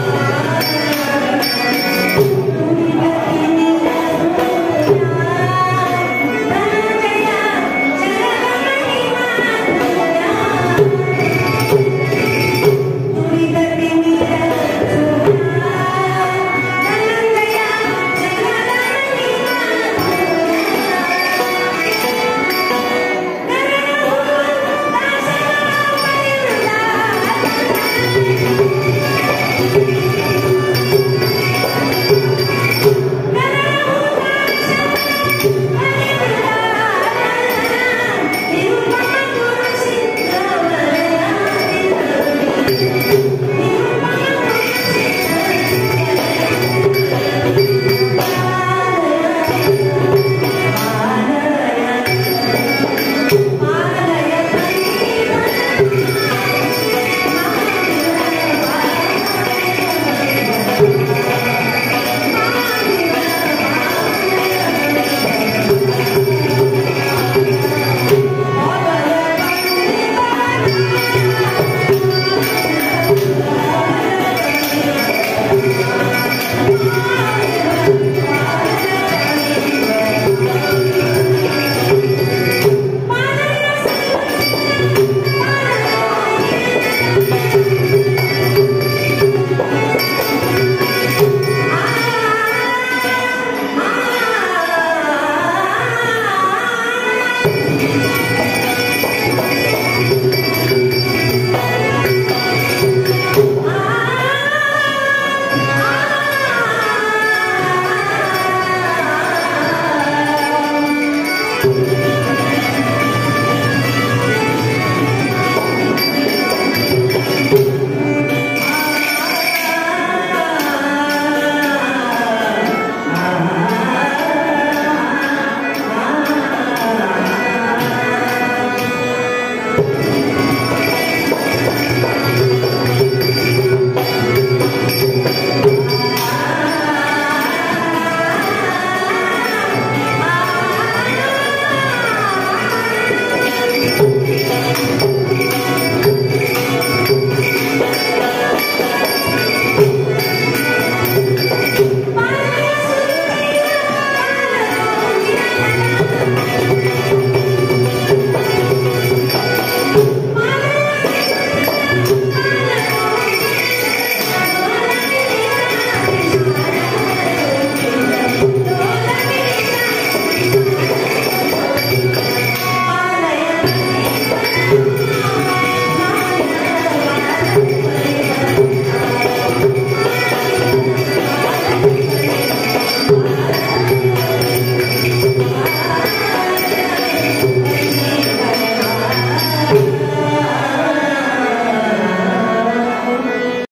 Amen.